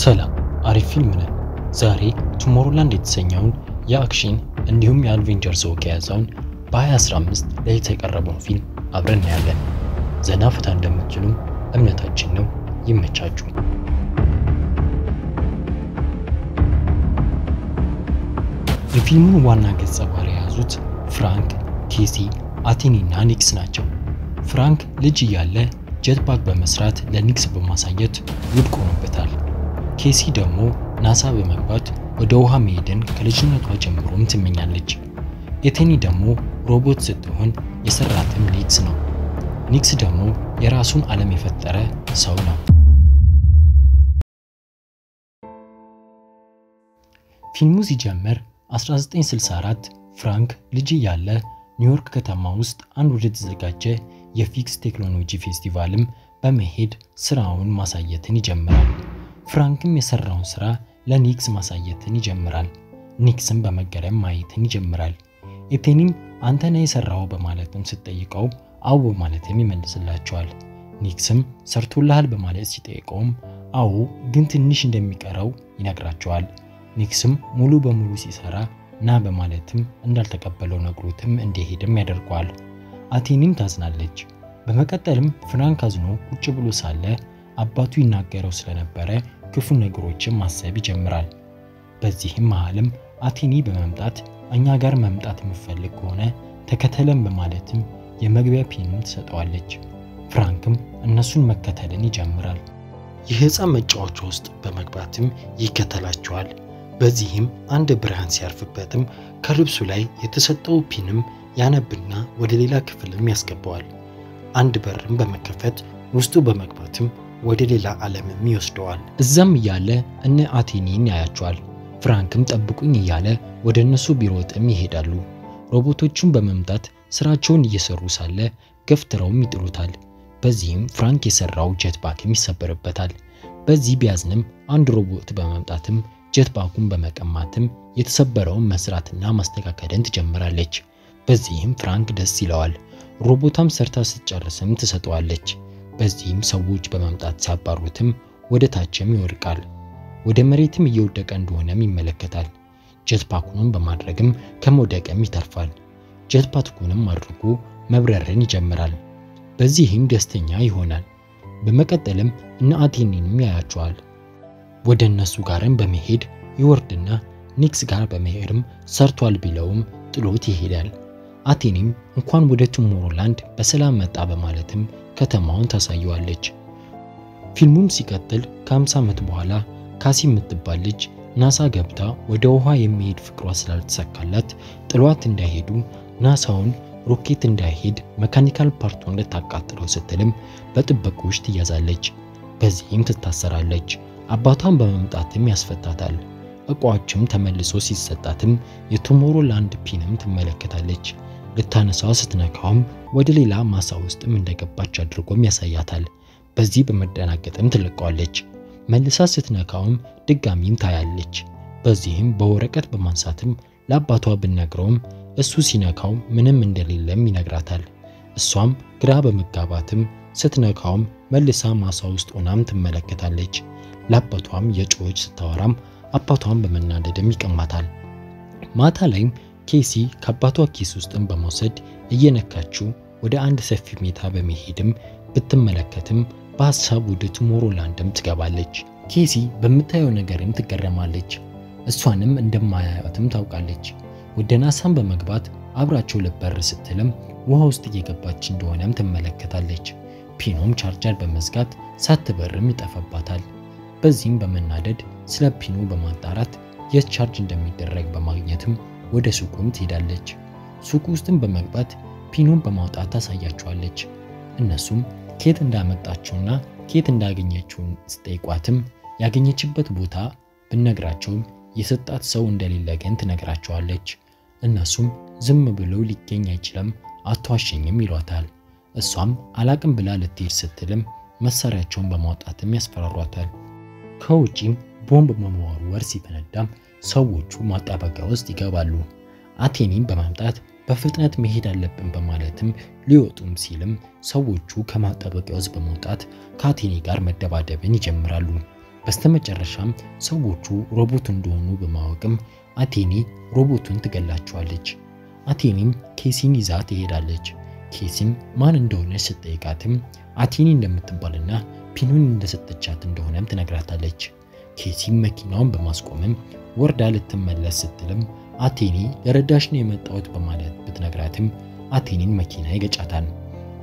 ሰላም አሪፍ ፊልም ነን። ዛሬ ቱሞሮላንድ የተሰኘውን የ action እንዲሁም የ adventure ዘውግ የያዘውን በ2015 ለእይታ የቀረበውን ፊልም አብረን እናያለን። ዘና ፈታ እንደምትችሉም እምነታችን ነው። ይመቻችሁ። የፊልሙን ዋና ገጸ ባህሪ የያዙት ፍራንክ፣ ኬሲ፣ አቴኒ እና ኒክስ ናቸው። ፍራንክ ልጅ እያለ jetpack በመስራት ለኒክስ በማሳየት ውድቅ ሆኖበታል። ኬሲ ደግሞ ናሳ በመግባት ወደ ህዋ መሄድን ከልጅነቷ ጀምሮም ትመኛለች። ኤቴኒ ደግሞ ሮቦት ስትሆን የሰራትም ኒክስ ነው። ኒክስ ደግሞ የራሱን ዓለም የፈጠረ ሰው ነው። ፊልሙ ሲጀምር 1964 ፍራንክ ልጅ እያለ ኒውዮርክ ከተማ ውስጥ አንድ ወደ ተዘጋጀ የፊክስ ቴክኖሎጂ ፌስቲቫልም በመሄድ ስራውን ማሳየትን ይጀምራል። ፍራንክም የሰራውን ስራ ለኒክስ ማሳየትን ይጀምራል። ኒክስም በመገረም ማየትን ይጀምራል። ኤቴኒም አንተ ነህ የሰራው በማለትም ስትጠይቀው አዎ በማለትም ይመልስላቸዋል። ኒክስም ሰርቶልሃል በማለት ሲጠይቀውም አዎ ግን ትንሽ እንደሚቀረው ይነግራቸዋል። ኒክስም ሙሉ በሙሉ ሲሰራ ና በማለትም እንዳልተቀበለው ነግሮትም እንዲሄድም ያደርገዋል። አቴኒም ታዝናለች። በመቀጠልም ፍራንክ አዝኖ ቁጭ ብሎ ሳለ አባቱ ይናገረው ስለነበረ ክፉ ነገሮችን ማሰብ ይጀምራል። በዚህም መሃልም አቴኒ በመምጣት እኛ ጋር መምጣት የምፈልግ ከሆነ ተከተለን በማለትም የመግቢያ ፒንም ትሰጠዋለች። ፍራንክም እነሱን መከተልን ይጀምራል። የህፃን መጫወቻ ውስጥ በመግባትም ይከተላቸዋል። በዚህም አንድ ብርሃን ሲያርፍበትም ከልብሱ ላይ የተሰጠው ፒንም ያነብና ወደ ሌላ ክፍልም ያስገባዋል። አንድ በርም በመከፈት ውስጡ በመግባትም ወደ ሌላ ዓለምም ይወስደዋል። እዛም እያለ እነ አቴኒን ያያቸዋል። ፍራንክም ጠብቁኝ እያለ ወደ እነሱ ቢሮጥም ይሄዳሉ። ሮቦቶቹን በመምታት ስራቸውን እየሰሩ ሳለ ገፍትረውም ይጥሉታል። በዚህም ፍራንክ የሰራው ጀትባክም ይሰበርበታል። በዚህ ቢያዝንም አንድ ሮቦት በመምጣትም ጀትባኩን በመቀማትም የተሰበረውን መስራትና ማስተካከልን ትጀምራለች። በዚህም ፍራንክ ደስ ይለዋል። ሮቦቷም ሰርታ ስትጨርስም ትሰጠዋለች። በዚህም ሰዎች በመምጣት ሲያባሩትም ወደ ታችም ይወድቃል። ወደ መሬትም እየወደቀ እንደሆነም ይመለከታል። ጀትፓኩንም በማድረግም ከመውደቅም ይተርፋል። jetpack ኡንም አድርጎ መብረርን ይጀምራል። በዚህም ደስተኛ ይሆናል። በመቀጠልም እነ አቴኒንም ያያቸዋል። ወደ እነሱ ጋርም በመሄድ ይወርድና ኒክስ ጋር በመሄድም ሰርቷል ቢለውም ጥሎት ይሄዳል። አቴኒም እንኳን ወደ ቱሞሮላንድ በሰላም መጣ በማለትም ከተማውን ታሳየዋለች። ፊልሙም ሲቀጥል ከ50 ዓመት በኋላ ካሲ የምትባል ልጅ ናሳ ገብታ ወደ ህዋ የሚሄድ ፍቅሯ ስላልተሳካላት ጥሏት እንዳይሄዱ ናሳውን ሮኬት እንዳይሄድ mechanical part ኡን ልታቃጥለው ስትልም በጥበቃዎች ትያዛለች። በዚህም ትታሰራለች። አባቷን በመምጣትም ያስፈታታል። እቃዎችም ተመልሶ ሲሰጣትም የቱሞሮላንድ pin ም ትመለከታለች። ልታነሳው ስትነካውም ወደ ሌላ ማሳ ውስጥም እንደገባች አድርጎም ያሳያታል። በዚህ በመደናገጥም ትለቀዋለች። መልሳ ስትነካውም ድጋሚም ታያለች። በዚህም በወረቀት በማንሳትም ለአባቷ ብነግረውም እሱ ሲነካው ምንም እንደሌለም ይነግራታል። እሷም ግራ በመጋባትም ስትነካውም መልሳ ማሳ ውስጥ ሆናም ትመለከታለች። ለአባቷም የጮች ስታወራም አባቷን በመናደድም ይቀማታል። ማታ ላይም ኬሲ ከአባቷ ኪስ ውስጥም በመውሰድ እየነካችው ወደ አንድ ሰፊ ሜዳ በመሄድም ብትመለከትም በሀሳብ ወደ ቱሞሮላንድም ትገባለች። ኬሲ በምታየው ነገርም ትገረማለች። እሷንም እንደማያያትም ታውቃለች። ወደ ናሳም በመግባት አብራቸው ልበር ስትልም ህዋ ውስጥ እየገባች እንደሆነም ትመለከታለች። pin ኡም charger በመዝጋት ሳትበርም ይጠፋባታል። በዚህም በመናደድ ስለ pin ኡ በማጣራት የት ቻርጅ እንደሚደረግ በማግኘትም ወደ ሱቁም ትሄዳለች። ሱቁ ውስጥም በመግባት ፒኑን በማውጣት ታሳያቸዋለች። እነሱም ኬት እንዳመጣችውና ኬት እንዳገኘችውን ስጠይቋትም ያገኘችበት ቦታ ብነግራቸውም የሰጣት ሰው እንደሌለ ግን ትነግራቸዋለች። እነሱም ዝም ብለው ሊገኝ አይችልም አትዋሸኝም ይሏታል። እሷም አላቅም ብላ ልትሄድ ስትልም መሳሪያቸውን በማውጣትም ያስፈራሯታል። ከውጪም ቦምብ በመወርወር ሲፈነዳም ሰዎቹ ማጣበቂያ ውስጥ ይገባሉ። አቴኒም በማምጣት በፍጥነት መሄድ አለብን በማለትም ሊወጡም ሲልም ሰዎቹ ከማጣበቂያ ውስጥ በመውጣት ከአቴኒ ጋር መደባደብን ይጀምራሉ። በስተመጨረሻም ሰዎቹ ሮቦት እንደሆኑ በማወቅም አቴኒ ሮቦቱን ትገላቸዋለች። አቴኒም ኬሲን ይዛ ትሄዳለች። ኬሲም ማን እንደሆነች ስትጠይቃትም አቴኒ እንደምትባልና ፒኑን እንደሰጠቻት እንደሆነም ትነግራታለች። ኬሲም መኪናውን በማስቆምም ወርዳ ልትመለስ ስትልም አቴኒ ለረዳሽ ነው የመጣሁት በማለት ብትነግራትም አቴኒን መኪና ይገጫታል።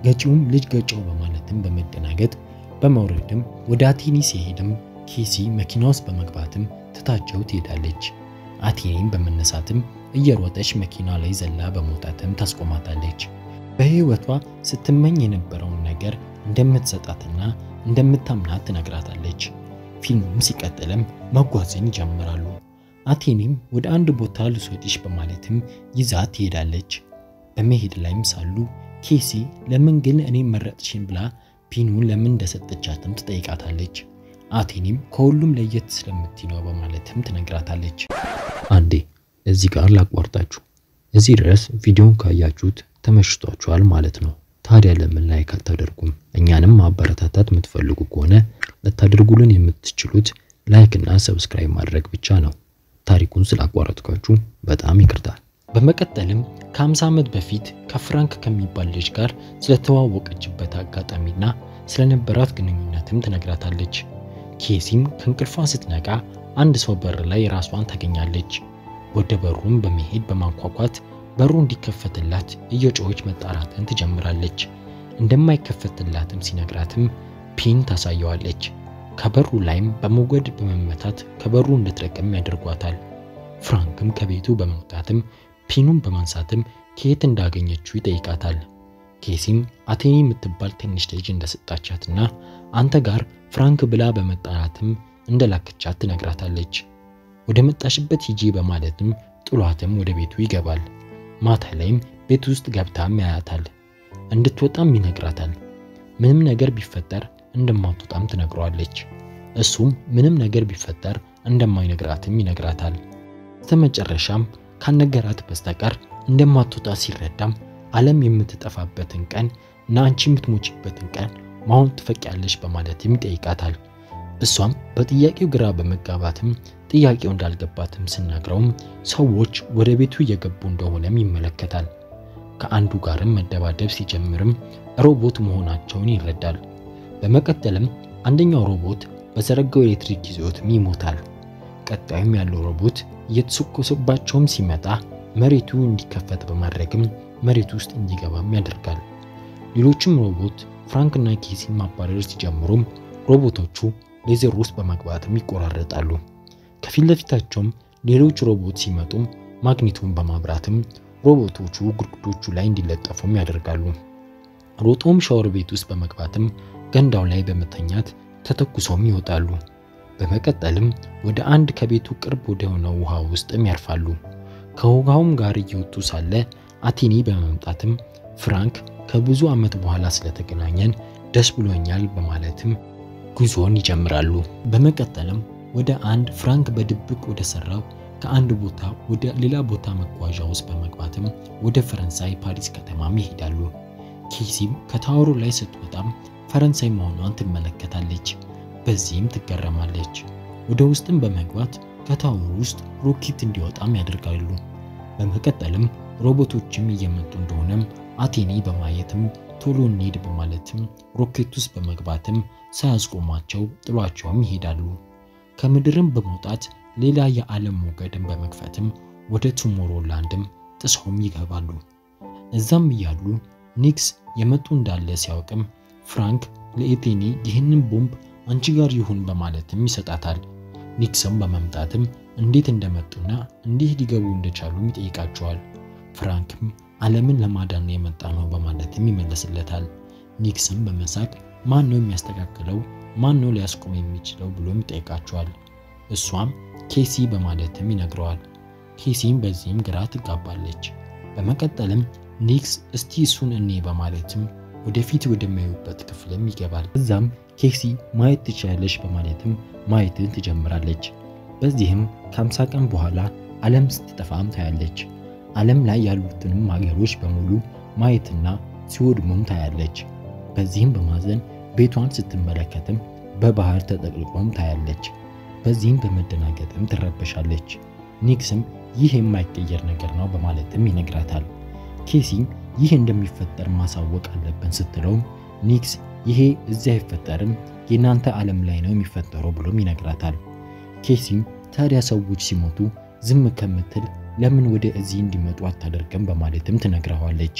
ገጪውም ልጅ ገጨው በማለትም በመደናገጥ በመውረድም ወደ አቴኒ ሲሄድም ኬሲ መኪና ውስጥ በመግባትም ትታቸው ትሄዳለች። አቴኒን በመነሳትም እየሮጠች መኪና ላይ ዘላ በመውጣትም ታስቆማታለች። በህይወቷ ስትመኝ የነበረውን ነገር እንደምትሰጣትና እንደምታምናት ትነግራታለች። ፊልሙም ሲቀጥልም መጓዝን ይጀምራሉ። አቴኒም ወደ አንድ ቦታ ልስወጥሽ በማለትም ይዛት ትሄዳለች። በመሄድ ላይም ሳሉ ኬሲ ለምን ግን እኔ መረጥሽን ብላ ፒኑን ለምን እንደሰጠቻትም ትጠይቃታለች። አቴኒም ከሁሉም ለየት ስለምትይ ነው በማለትም ትነግራታለች። አንዴ እዚህ ጋር ላቋርጣችሁ። እዚህ ድረስ ቪዲዮን ካያችሁት ተመችቷችኋል ማለት ነው። ታዲያ ለምን like አታደርጉም? እኛንም ማበረታታት የምትፈልጉ ከሆነ ልታደርጉልን የምትችሉት like እና subscribe ማድረግ ብቻ ነው። ታሪኩን ስላቋረጥኳችሁ በጣም ይቅርታል። በመቀጠልም ከ50 ዓመት በፊት ከፍራንክ ከሚባል ልጅ ጋር ስለተዋወቀችበት አጋጣሚና ስለነበራት ግንኙነትም ትነግራታለች። ኬሲም ከእንቅልፏ ስትነቃ አንድ ሰው በር ላይ ራሷን ታገኛለች። ወደ በሩም በመሄድ በማንኳኳት በሩ እንዲከፈትላት እየጮኸች መጣራትን ትጀምራለች። እንደማይከፈትላትም ሲነግራትም pin ታሳየዋለች። ከበሩ ላይም በሞገድ በመመታት ከበሩ እንድትለቅም ያደርጓታል። ፍራንክም ከቤቱ በመውጣትም pin ኡን በማንሳትም ከየት እንዳገኘችው ይጠይቃታል። ኬሲም አቴኒ የምትባል ትንሽ ልጅ እንደሰጣቻትና አንተ ጋር ፍራንክ ብላ በመጣራትም እንደላከቻት ትነግራታለች። ወደ መጣሽበት ሂጂ በማለትም ጥሏትም ወደ ቤቱ ይገባል። ማታ ላይም ቤት ውስጥ ገብታም ያያታል። እንድትወጣም ይነግራታል። ምንም ነገር ቢፈጠር እንደማትወጣም ትነግረዋለች። እሱም ምንም ነገር ቢፈጠር እንደማይነግራትም ይነግራታል። በስተመጨረሻም ካነገራት በስተቀር እንደማትወጣ ሲረዳም ዓለም የምትጠፋበትን ቀን እና አንቺ የምትሞችበትን ቀን ማወቅ ትፈቅያለሽ በማለትም ይጠይቃታል። እሷም በጥያቄው ግራ በመጋባትም ጥያቄው እንዳልገባትም ስናግረውም ሰዎች ወደ ቤቱ እየገቡ እንደሆነም ይመለከታል። ከአንዱ ጋርም መደባደብ ሲጀምርም ሮቦት መሆናቸውን ይረዳል። በመቀጠልም አንደኛው ሮቦት በዘረጋው ኤሌክትሪክ ይዞትም ይሞታል። ቀጣዩም ያለው ሮቦት እየተሰኮሰባቸውም ሲመጣ መሬቱ እንዲከፈት በማድረግም መሬቱ ውስጥ እንዲገባም ያደርጋል። ሌሎችም ሮቦት ፍራንክና ኬሲ ማባረር ሲጀምሩም ሮቦቶቹ ሌዘር ውስጥ በመግባትም ይቆራረጣሉ። ከፊት ለፊታቸውም ሌሎች ሮቦት ሲመጡም ማግኔቱን በማብራትም ሮቦቶቹ ግድግዶቹ ላይ እንዲለጠፉም ያደርጋሉ። ሮጦም ሻወር ቤት ውስጥ በመግባትም ገንዳው ላይ በመተኛት ተተኩሰውም ይወጣሉ። በመቀጠልም ወደ አንድ ከቤቱ ቅርብ ወደ ሆነው ውሃ ውስጥም ያርፋሉ። ከውሃውም ጋር እየወጡ ሳለ አቴኒ በመምጣትም ፍራንክ ከብዙ ዓመት በኋላ ስለተገናኘን ደስ ብሎኛል በማለትም ጉዞን ይጀምራሉ። በመቀጠልም ወደ አንድ ፍራንክ በድብቅ ወደ ሰራው ከአንድ ቦታ ወደ ሌላ ቦታ መጓዣ ውስጥ በመግባትም ወደ ፈረንሳይ ፓሪስ ከተማም ይሄዳሉ። ኬሲም ከታወሩ ላይ ስትወጣም ፈረንሳይ መሆኗን ትመለከታለች። በዚህም ትገረማለች። ወደ ውስጥም በመግባት ከታወሩ ውስጥ ሮኬት እንዲወጣም ያደርጋሉ። በመቀጠልም ሮቦቶችም እየመጡ እንደሆነም አቴኒ በማየትም ቶሎ እንሂድ በማለትም ሮኬት ውስጥ በመግባትም ሳያስቆማቸው ጥሏቸውም ይሄዳሉ። ከምድርም በመውጣት ሌላ የዓለም ሞገድን በመክፈትም ወደ ቱሞሮላንድም ጥሰውም ይገባሉ። እዛም እያሉ ኒክስ የመጡ እንዳለ ሲያውቅም ፍራንክ ለኤቴኒ ይህንን ቦምብ አንቺ ጋር ይሁን በማለትም ይሰጣታል። ኒክስም በመምጣትም እንዴት እንደመጡና እንዴት ሊገቡ እንደቻሉም ይጠይቃቸዋል። ፍራንክም ዓለምን ለማዳን የመጣ ነው በማለትም ይመለስለታል። ኒክስም በመሳቅ ማን ነው የሚያስተካክለው? ማን ነው ሊያስቆም የሚችለው ብሎም ይጠይቃቸዋል። እሷም ኬሲ በማለትም ይነግረዋል። ኬሲም በዚህም ግራ ትጋባለች። በመቀጠልም ኒክስ እስቲ እሱን እኔ በማለትም ወደፊት ወደማዩበት ክፍልም ይገባል። እዛም ኬሲ ማየት ትችላለች በማለትም ማየትን ትጀምራለች። በዚህም ከ50 ቀን በኋላ ዓለም ስትጠፋም ታያለች። ዓለም ላይ ያሉትንም ሀገሮች በሙሉ ማየትና ሲወድሙም ታያለች። በዚህም በማዘን ቤቷን ስትመለከትም በባህር ተጠቅልቆም ታያለች። በዚህም በመደናገጥም ትረበሻለች። ኒክስም ይህ የማይቀየር ነገር ነው በማለትም ይነግራታል። ኬሲም ይህ እንደሚፈጠር ማሳወቅ አለብን ስትለውም ኒክስ ይሄ እዚህ አይፈጠርም የእናንተ ዓለም ላይ ነው የሚፈጠረው ብሎም ይነግራታል። ኬሲም ታዲያ ሰዎች ሲሞቱ ዝም ከምትል ለምን ወደ እዚህ እንዲመጡ አታደርግም በማለትም ትነግረዋለች።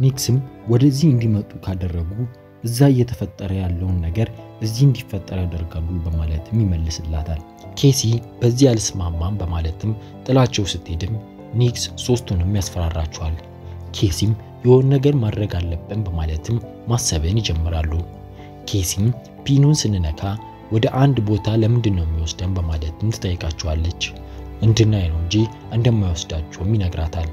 ኒክስም ወደዚህ እንዲመጡ ካደረጉ እዛ እየተፈጠረ ያለውን ነገር እዚህ እንዲፈጠር ያደርጋሉ በማለትም ይመልስላታል። ኬሲ በዚህ አልስማማም በማለትም ጥላቸው ስትሄድም ኒክስ ሶስቱንም ያስፈራራቸዋል። ኬሲም የሆነ ነገር ማድረግ አለብን በማለትም ማሰብን ይጀምራሉ። ኬሲም pin ኡን ስንነካ ወደ አንድ ቦታ ለምንድን ነው የሚወስደን በማለትም ትጠይቃቸዋለች። እንድናይ ነው እንጂ እንደማይወስዳቸውም ይነግራታል።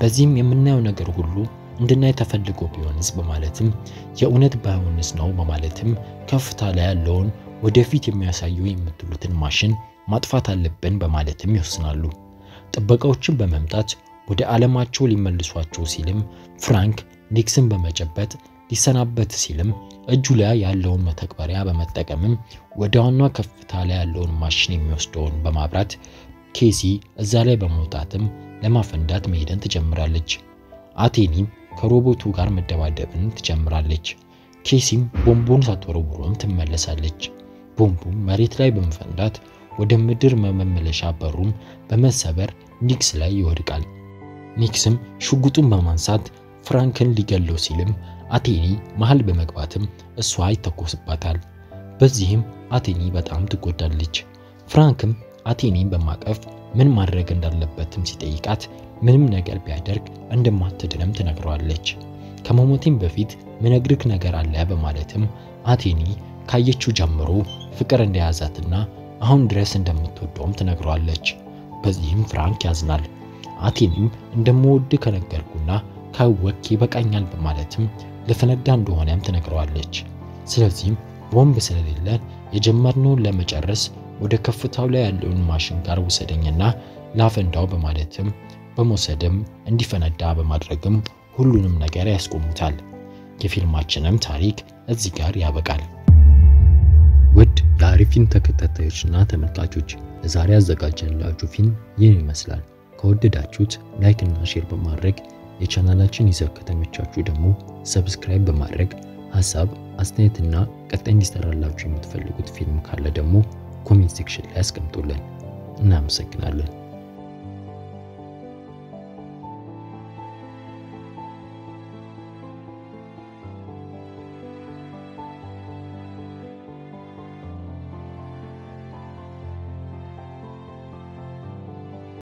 በዚህም የምናየው ነገር ሁሉ እንድናይ ተፈልጎ ቢሆንስ በማለትም የእውነት ባይሆንስ ነው በማለትም ከፍታ ላይ ያለውን ወደፊት የሚያሳየው የምትሉትን ማሽን ማጥፋት አለብን በማለትም ይወስናሉ። ጥበቃዎችን በመምጣት ወደ ዓለማቸው ሊመልሷቸው ሲልም ፍራንክ ኒክስን በመጨበጥ ሊሰናበት ሲልም እጁ ላይ ያለውን መተግበሪያ በመጠቀምም ወደ ዋና ከፍታ ላይ ያለውን ማሽን የሚወስደውን በማብራት ኬሲ እዛ ላይ በመውጣትም ለማፈንዳት መሄድን ትጀምራለች። አቴኒም ከሮቦቱ ጋር መደባደብን ትጀምራለች። ኬሲም ቦምቡን ሳትወረውረም ትመለሳለች። ቦምቡም መሬት ላይ በመፈንዳት ወደ ምድር መመለሻ በሩም በመሰበር ኒክስ ላይ ይወድቃል። ኒክስም ሽጉጡን በማንሳት ፍራንክን ሊገለው ሲልም አቴኒ መሃል በመግባትም እሷ ይተኮስባታል። በዚህም አቴኒ በጣም ትጎዳለች። ፍራንክም አቴኒን በማቀፍ ምን ማድረግ እንዳለበትም ሲጠይቃት ምንም ነገር ቢያደርግ እንደማትድንም ትነግረዋለች። ከመሞቴም በፊት ምነግርክ ነገር አለ በማለትም አቴኒ ካየችው ጀምሮ ፍቅር እንደያዛትና አሁን ድረስ እንደምትወደውም ትነግረዋለች። በዚህም ፍራንክ ያዝናል። አቴኒም እንደምወድ ከነገርኩና ካወክ ይበቃኛል በማለትም ልፈነዳ እንደሆነም ትነግረዋለች። ስለዚህም ቦምብ ስለሌለን የጀመርነውን ለመጨረስ ወደ ከፍታው ላይ ያለውን ማሽን ጋር ውሰደኝና ላፈንዳው በማለትም በመውሰድም እንዲፈነዳ በማድረግም ሁሉንም ነገር ያስቆሙታል። የፊልማችንም ታሪክ እዚህ ጋር ያበቃል። ውድ የአሪፊን ተከታታዮችና ተመልካቾች ለዛሬ ያዘጋጀንላችሁ ፊልም ይህን ይመስላል። ከወደዳችሁት like እና share በማድረግ የቻናላችን ይዘት ከተመቻችሁ ደግሞ subscribe በማድረግ ሀሳብ አስተያየትና ቀጣይ እንዲሰራላችሁ የምትፈልጉት ፊልም ካለ ደግሞ comment section ላይ አስቀምጡልን። እናመሰግናለን።